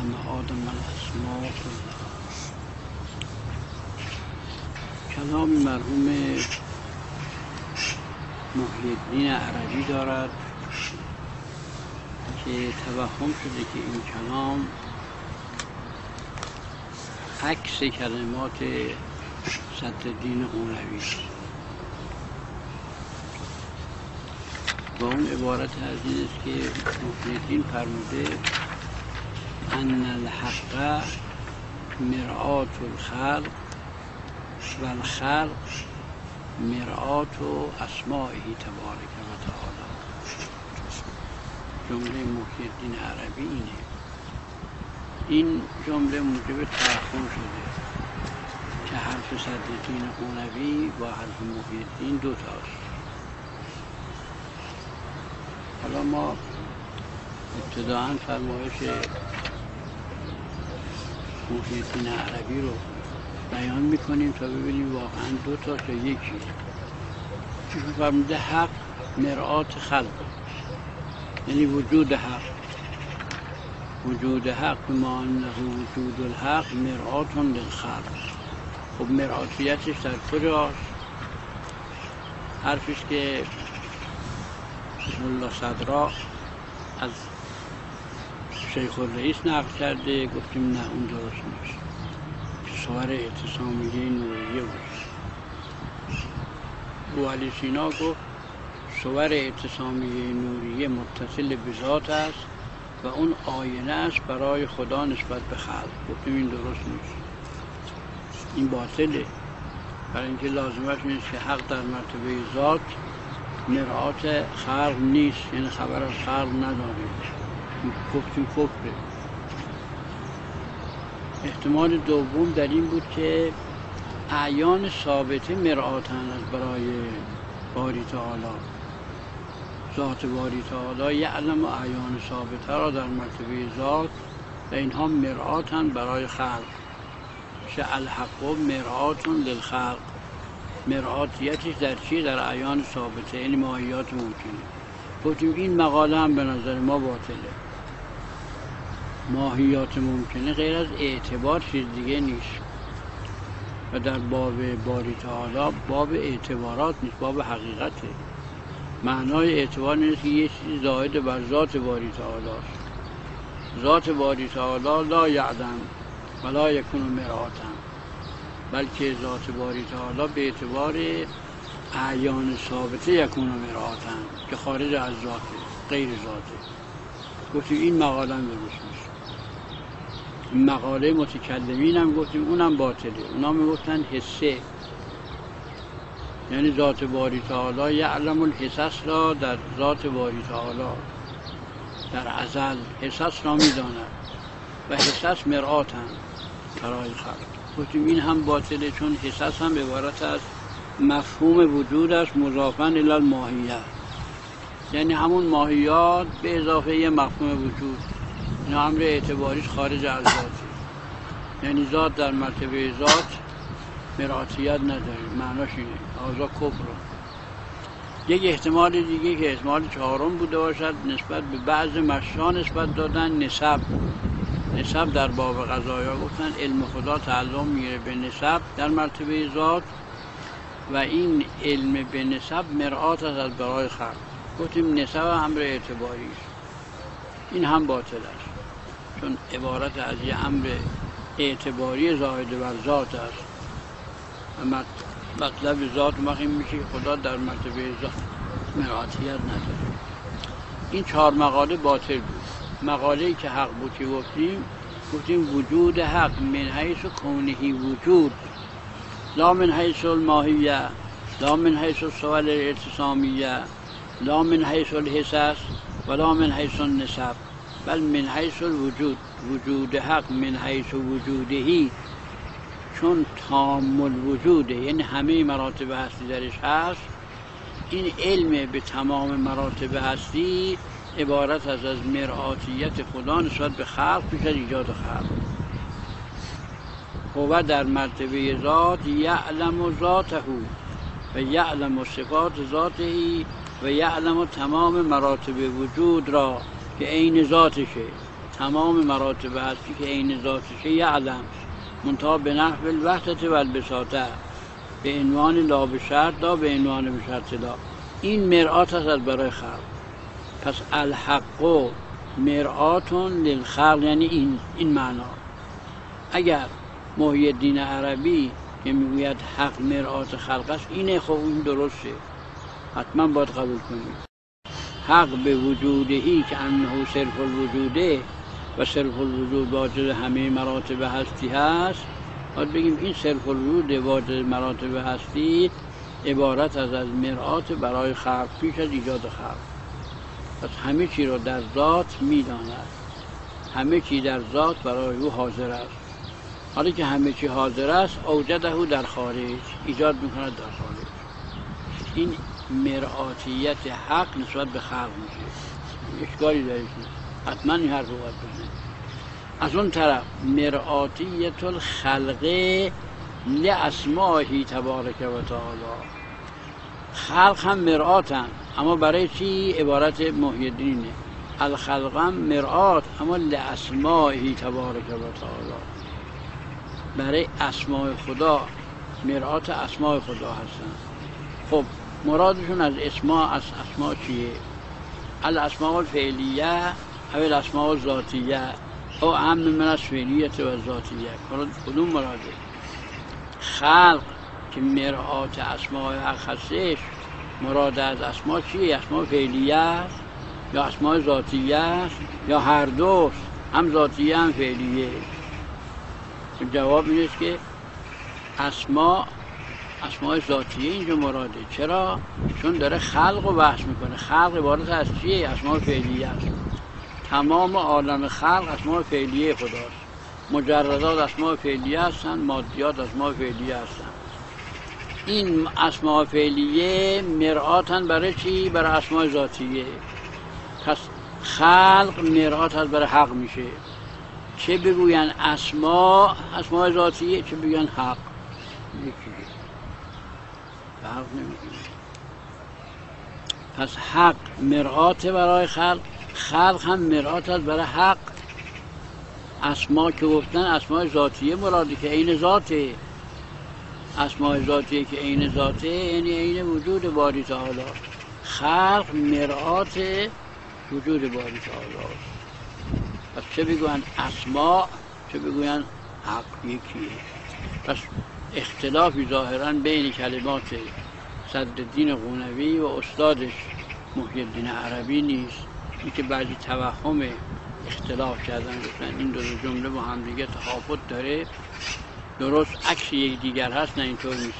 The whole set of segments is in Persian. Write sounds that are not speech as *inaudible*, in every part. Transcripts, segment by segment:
علم آدم الاسماء كلها کلام مرحوم محی عربی دارد که توهم شده که این کلام عکس کلمات صدرالدین اولوی است. و اون عبارت از این است که محی فرموده ان الحق مرآت الخلق و الخلق مرآت و اسماعی تبارک و تعالی. جمله محی عربی اینه. این جمله موجب ترخون شده که حرف صدرالدین قونوی با حرف محی الدین دو تاست. حالا ما ابتداعا فرمایش محی عربی رو بیان می‌کنیم تا ببینیم واقعا دو تا تا یکی. چون فرموده حق مرآت خلق. یعنی وجود حق. وجود حق ما انه وجود الحق مرآت للخلق. خب مرآتیتش در کجاست؟ حرفش که بسم الله صدرا از شیخ الرئیس نقل کرده گفتیم نه اون درست نیست صور اعتصامیه نوریه بود. او علی سینا گفت صور اعتصامیه نوریه متصل به ذات است و اون آینه است برای خدا نسبت به خلق. گفتیم این درست نیست. این باطله. برای اینکه لازمش نیست که حق در مرتبه ذات مرآت خلق نیست. یعنی خبر از خلق نداریم. گفتیم کفره احتمال دوم در این بود که اعیان ثابته مرآتن از برای باری تعالی. ذات باری تعالی یعلم و اعیان ثابته را در مرتبه ذات و اینها مرآتن برای خلق. شه الحق مرآتون للخلق. مرآتیتش در چی؟ در اعیان ثابته یعنی ماهیات ممکنه. گفتیم این مقاله هم به نظر ما باطله. ماهیات ممکنه غیر از اعتبار چیز دیگه نیست. و در باب باری تعالی باب اعتبارات نیست باب حقیقته. معنای اعتبار نیست که یه چیز زاید بر ذات باری تعالی است. ذات باری تعالی لا یعدم ولا یکون مراتم بلکه ذات باری تعالی به اعتبار اعیان ثابته یکون مراتم که خارج از ذاته غیر ذاته. گفتیم این مقاله درست نیست. مقاله متکلمین هم گفتیم اونم باطله. اونا می‌گفتن حسه. یعنی ذات باری تعالی یعلم الحسس را در ذات باری تعالی. در ازل حسس را می‌داند و حسس مرآت هم برای خلق. گفتیم این هم باطله چون حسس هم عبارت از مفهوم وجود است مضافن الی الماهیه یعنی همون ماهیات به اضافه مفهوم وجود. این امر اعتباریش خارج از ذات. یعنی ذات در مرتبه ذات مراتیت نداره. معناش اینه. آزا کفر یک احتمال دیگه که احتمال چهارم بوده باشد نسبت به بعض مشان نسبت دادن نسب. نسب در باب غذایا گفتن. علم خدا تعلم میره به نسب در مرتبه ذات و این علم به نسب مرآت از برای خلق. گفتیم نسب امر اعتباری است این هم باطل است. چون عبارت از یه امر اعتباری زاهد بر ذات است. و مطلب ذات مخیم میشه خدا در مرتبه ذات مراتیت نداره. این چهار مقاله باطل بود. مقاله که حق بود که گفتیم گفتیم وجود حق من حیث کونهی وجود. لا من حیث الماهیه لا من حیث سوال اعتصامیه لا من حیث الحساس ولا من حیث النسب. بل من حیث الوجود وجود حق من حیث وجودهی چون تام الوجوده. یعنی همه مراتب هستی درش هست. این علم به تمام مراتب هستی عبارت از از مرآتیت خدا نسبت به خلق پیش از ایجاد خلق. هو در مرتبه ذات یعلم ذاته و یعلم صفات ذاته و یعلم تمام مراتب وجود را. که عین ذاتشه. تمام مراتب هستی که عین ذاتشه یعلم منتها به نحو الوحدت و البساطه. به عنوان لا به شرط لا به عنوان به شرط لا. این مرآت از برای خلق. پس الحق مرآتون للخلق یعنی این, این معنا. اگر محی الدین عربی که می‌گوید حق مرآت خلق است اینه خب این درسته. حتما باید قبول کنید. حق به وجودهی که انه صرف الوجوده و صرف الوجود واجد همه مراتب هستی هست. باید بگیم این صرف الوجود واجد مراتب هستی عبارت از از مرآت برای خلق پیش از ایجاد خلق. پس همه چی رو در ذات می‌داند. همه چی در ذات برای او حاضر است. حالا که همه چی حاضر است اوجده در خارج. ایجاد می‌کند در خارج. این مرآتیت حق نسبت به خلق میشه. اشکالی داره حتما این حرف رو باید از اون طرف مرآتیت الخلق لاسماهی تبارک و تعالی. خلق هم مرآتن اما برای چی؟ عبارت محی دینه الخلق هم مرآت اما لاسماهی تبارک و تعالی. برای اسماء خدا مرآت اسماء خدا هستن. خب مرادشون از اسما از اسما چیه؟ الاسماء الفعلیه او الاسماء الذاتیه؟ او اهم من از فعلیت و ذاتیه. کدوم مراده خلق که مرآت اسماء حق هستش مراد از اسما چیه؟ اسما فعلیه یا اسماء ذاتیه یا هر دوست؟ هم ذاتیه هم فعلیه. جواب این است که اسما اسماء ذاتیه اینجا مراده. چرا؟ چون داره خلق رو بحث می‌کنه. خلق عبارت از چیه؟ اسماء فعلیه است. تمام عالم خلق اسماء فعلیه خداست. مجردات اسماء فعلیه هستن مادیات اسماء فعلیه هستن. این اسماء فعلیه مرآتن برای چی؟ برای اسماء ذاتیه. پس خلق مرآت از برای حق میشه. چه بگوین اسما اسماء ذاتیه چه بگوین حق. یکی. فرق پس حق مرآت برای خلق خلق هم مرآت است برای حق. اسما که گفتن اسماء ذاتیه مرادی که عین ذاته. اسماء ذاتیه که عین ذاته یعنی عین وجود باری تعالی. خلق مرآت وجود باری تعالی. پس چه بگوین اسما چه بگوین حق یکیه. پس اختلافی ظاهرا بین کلمات صدرالدین قونوی و استادش محی الدین عربی نیست. این که بعضی توهم اختلاف کردن گفتن این دو جمله با هم دیگه تحافظ داره درست عکس یک دیگر هست نه اینطور نیست.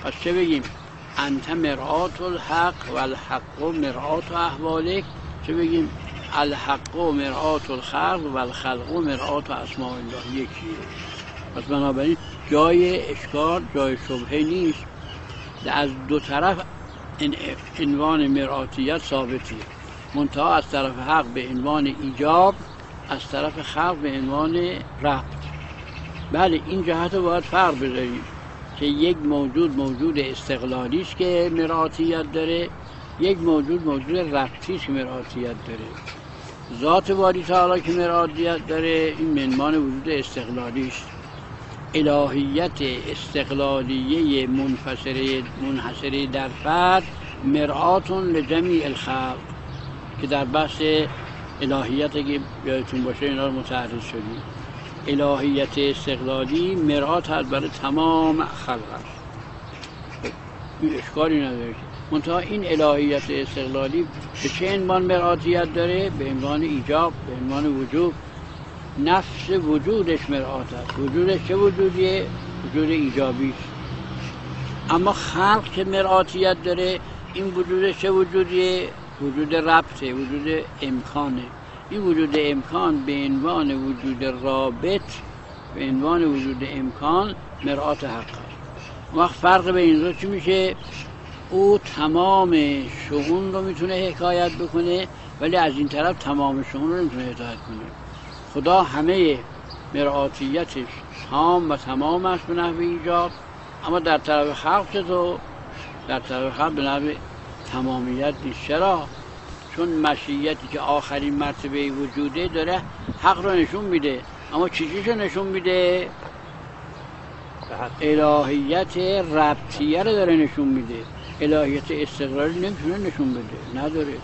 پس چه بگیم؟ انت مرآت الحق و الحق مرآت احوالک. چه بگیم؟ الحق و مرآت الخلق و الخلق و مرآت اسماء الله. یکیه. پس بنابراین جای اشکار جای شبهه نیست. از دو طرف عنوان مرآتیت ثابتیه. منتها از طرف حق به عنوان ایجاب از طرف خلق به عنوان ربط. بله این جهت رو باید فرق بذاریم که یک موجود موجود استقلالی است که مرآتیت داره یک موجود موجود ربطی که مرآتیت داره. ذات باری تعالی که مرآتیت داره این منمان وجود استقلالی است الهیت استقلالیه منفصله منحصره در فرد مرآتون لجمیع الخلق که در بحث الهیت اگه یادتون باشه اینا رو متعرض شدیم. الهیت استقلالی مرآت هست برای تمام خلق است. خب، این اشکالی نداره. منتها این الهیت استقلالی به چه عنوان مرآتیت داره؟ به عنوان ایجاب، به عنوان وجوب نفس وجودش مرآت است. وجودش چه وجودیه؟ وجود ایجابی اما خلق که مرآتیت داره این وجودش چه وجودیه؟ وجود ربطه وجود امکانه. این وجود امکان به عنوان وجود رابط به عنوان وجود امکان مرآت حق است. وقت فرق به این چی میشه؟ او تمام شغون رو می‌تونه حکایت بکنه ولی از این طرف تمام شغون رو نمی‌تونه حکایت کنه. خدا همه مرآتیتش تام و تمام است به نحو ایجاب اما در طرف خلق تو در طرف خلق به تمامیت نیست. چرا؟ چون مشیتی که آخرین مرتبه وجوده داره حق رو نشون میده. اما چیزیشو نشون میده؟ الهیت ربطیه رو داره نشون میده. الهیت استقلالی نمی‌تونه نشون بده. نداره.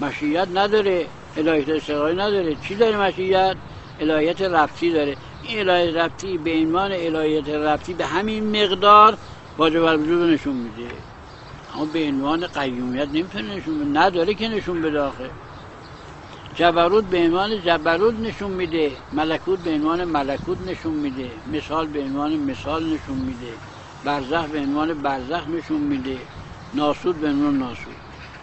مشیت نداره. الهیت استقلالی نداره. چی داره مشیت الهیت ربطی داره. این الهیت ربطی به عنوان الهیت ربطی به همین مقدار واجب الوجود نشون میده. اما به عنوان قیومیت نمی‌تونه نشون بده. نداره که نشون بده آخه. جبروت به عنوان جبروت نشون میده. ملکوت به عنوان ملکوت نشون میده. مثال به عنوان مثال نشون میده. برزخ به عنوان برزخ نشون میده. ناسود به عنوان ناسود.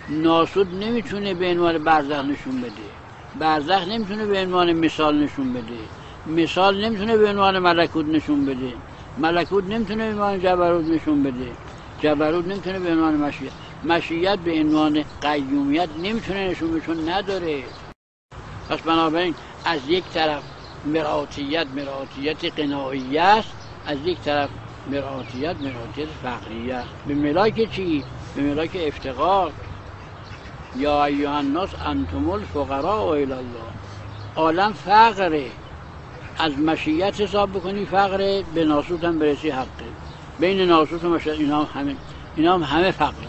ناسود نمی‌تونه به عنوان برزخ نشون بده. برزخ نمی‌تونه به عنوان مثال نشون بده. مثال نمی‌تونه به عنوان ملکوت نشون بده. ملکوت نمی‌تونه به عنوان جبروت نشون بده. جبروت نمی‌تونه به عنوان مشیت. مشیت به عنوان قیومیت نمی‌تونه نشون بده چون نداره. پس بنابراین از یک طرف مراتیت مراتیت قناعیه است. از یک طرف مراتیت مراتیت فقریه به ملاک چی؟ به ملاک افتقار. یا ایوه الناس انتم الفقراء الی الله. عالم فقره. از مشیت حساب بکنی فقره به ناسوت هم برسی حقه. بین ناسوت و مشیت اینا هم همه اینا هم همه فقره.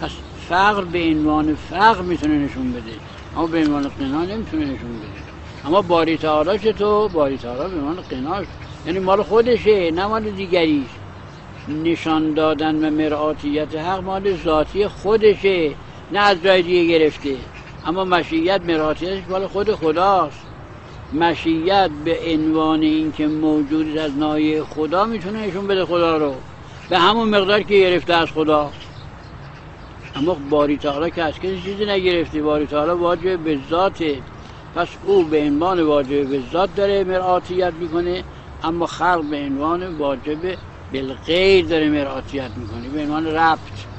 پس فقر به عنوان فقر می‌تونه نشون بده. اما به عنوان قنا نمی‌تونه نشون بده. اما باری تعالی چطور باری تعالی به عنوان قناش یعنی مال خودشه نه مال دیگریش نشان دادن و مرآتیت حق مال ذاتی خودشه. نه از جای دیگه گرفته اما مشیت مرآتیتش مال خود خداست. مشیت به عنوان اینکه موجود از نایه خدا می‌تونه نشون بده خدا رو. به همون مقدار که گرفته از خدا. اما باری تعالی که از کسی چیزی نگرفته باری تعالی واجب به ذاته. پس او به عنوان واجب به ذات داره مرآتیت می‌کنه. اما خلق به عنوان واجب بالغیر داره مرآتیت می‌کنه. به عنوان ربط.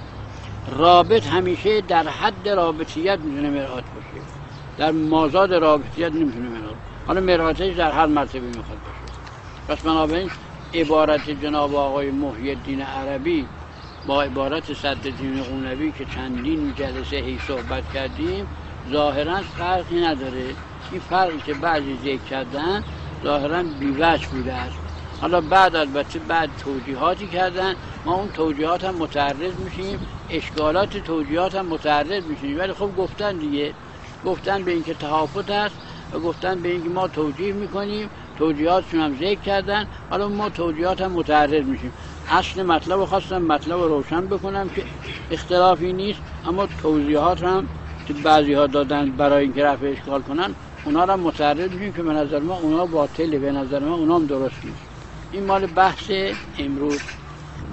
رابط همیشه در حد رابطیت می‌تونه مرآت باشه. در مازاد رابطیت نمی‌تونه مرآت. حالا مرآتش در هر مرتبه می‌خواد باشه. پس بنابراین عبارت جناب آقای محی الدین عربی با عبارت صدرالدین قونوی که چندین جلسه هی صحبت کردیم ظاهرا فرقی نداره. این فرقی که بعضی ذکر کردن ظاهرا بیوچ بوده است. حالا بعد البته بعد توجیهاتی کردن ما اون توجیهات هم متعرض میشیم اشکالات توجیهات هم متعرض میشیم. ولی خب گفتن دیگه گفتن به اینکه تحافظ است و گفتن به اینکه ما توجیه می‌کنیم توجیهاتشون هم ذکر کردن. حالا ما توجیهات هم متعرض میشیم. اصل مطلب خواستم مطلب رو روشن بکنم که اختلافی نیست اما توضیحات هم که بعضی ها دادن برای اینکه رفع اشکال کنن اونا رو متعرض میشیم که به نظر ما اونا باطله به نظر ما اونا هم درست نیست. این مال بحث امروز.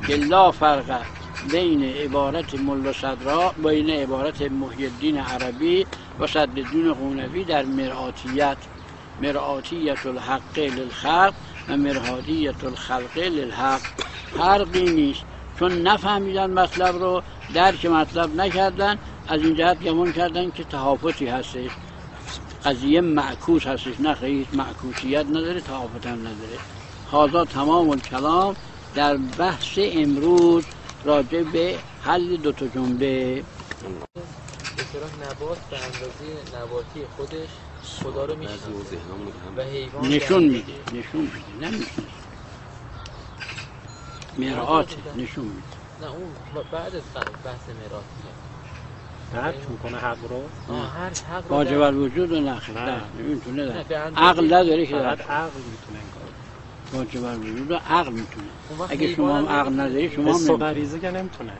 که لا فرق بین عبارت ملا صدرا بین عبارت محی الدین عربی و صدرالدین قونوی در مرآتیت مرآتیت الحق للخلق و مرهادیت الخلق للحق. فرقی نیست. چون نفهمیدن مطلب رو درک مطلب نکردن از این جهت گمان کردن که تحافظی هستش. قضیه معکوس هستش. نه خیلی معکوسیت نداره تحافظ هم نداره. حاضر تمام الکلام در بحث امروز راجع به حل دو تا جمله. نبات به اندازه نباتی خودش خدا رو می‌شناسه و حیوان نشون میده نشون میده نمی‌شناسه مرآت نشون میده. نه اون بعد از بحث مرآت درک می‌کنه حق رو؟ هر حق رو واجب الوجود و نخیر نه. نه نمی‌تونه عقل نداره که عقل می‌تونه واجب الوجود رو عقل می‌تونه. وقت اگه شما هم عقل نداری شما هم غریزه که نمی‌تونه.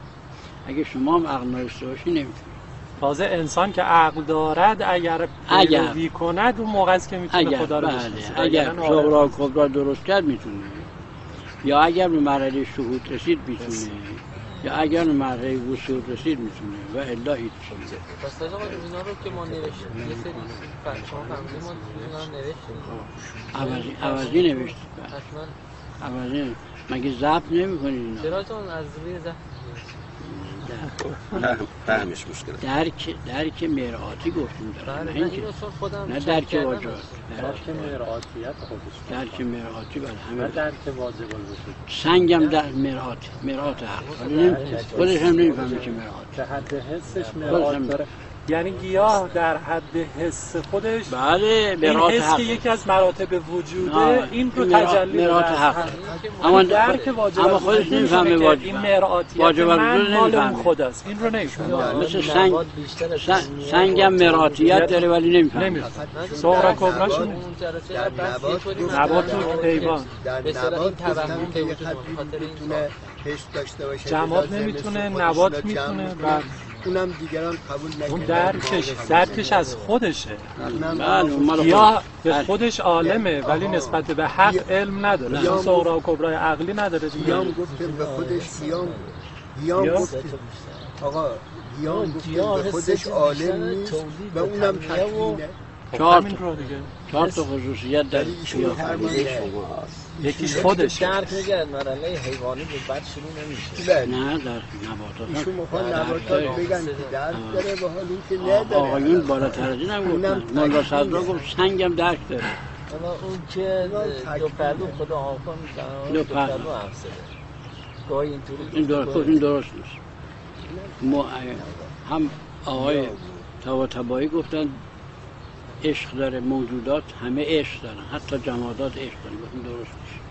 اگه شما هم عقل نداشته باشی نمی‌تونی. تازه انسان که عقل دارد اگر اگر. پیروی کند اون موقع است که می‌تونه اگر. خدا رو بله. بشناسه. اگر صغرا و کبرا درست کرد می‌تونه. یا اگر به مرحله شهود رسید می‌تونه. یا اگر مرحله وصول رسید می‌تونه و الا هیچ پس آقا اینا رو که ما نوشتیم یه سری ف- شما فهمیدیم ما نوشتیم. عوضی, نوشتید حتما. عوضی مگه ضبط نمی کنید چرا؟ جان از روی زهر فهم- فهمش مشکله درک درک مرآتی گفتیم دارم نه اینکه خودم نه درک واجبات. درک مرآتیت خودش. درک مرآتی بله نه همه درک واجب الوجود. سنگم در مرآت مرآت حق خودش هم نمی‌فهمه که مرآت حد حسش مرآت داره. یعنی گیاه در حد حس خودش. بله این مرات حس که یکی از مراتب وجوده این رو تجلی مرات. حق. اما درک واجب اما خودش نمی‌فهمه واجب. این مرآتیت واجب من الوجود مال اون نمی‌فهمه. خداست. این رو نمی‌فهمه. مثل سنگ سن- سنگم مراتیت داره ولی نمی‌فهمه. جلسه در بحث نبات تو حیوان. در به نبات این توهم که وجود. خاطر این جماد نمی‌تونه، نبات می‌تونه، می‌کنه. اونم دیگران قبول نکردن. اون درکش درکش از خودشه. بله اون مال گیاه به بله. خودش عالمه ولی. نسبت به حق علم نداره. صغرا و کبرای عقلی نداره دیگه. گیام گفت که به خودش گیام گیاه؟ گفت آقا گیام گفت به خودش عالم نیست و اونم تکوینه خب چهار همین رو دیگه. چهار تا خصوصیت در ایشون یکیش یکی خودشه. درک نگرد مرحله حیوانی به بعد شروع نمیشه. بله. نه در نباتات. ایشون می‌خوان نباتات داره. بگن که درک داره به حال اینکه نداره. آقایون بالاتر از این هم گفتن. مولا. صدرا گفت سنگم درک داره. حالا اون که دو پهلو خدا آقا می‌زنه دو دو پهلو. پهلو هم شده گاهی اینطوری این درست این درست نیست. ما هم آقای طباطبایی گفتن عشق داره موجودات همه عشق دارن حتی جمادات عشق دارن گفتن درست نیست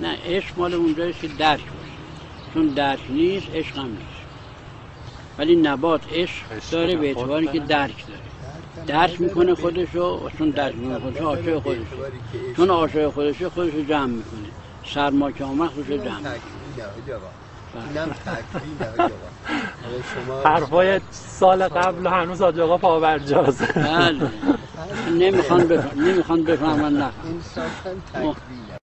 نه عشق مال اونجاییست که درک باشه. چون درک نیست عشق هم نیست. ولی نبات عشق داره به اعتباری که داره. درک داره. درک می‌کنه خودشو و چون درک می‌کنه خودشو عاشق خودشه. چون عاشق خودشه خودشو جمع می‌کنه. سرما که آمد خودشو جمع می‌کنه. اینم شما حرفای سال قبل هنوز آج آقا پاورجازه بله. *laughs* نمی‌خوان بفهم نمی‌خوان بفهمن نفهم انصافا تکوینه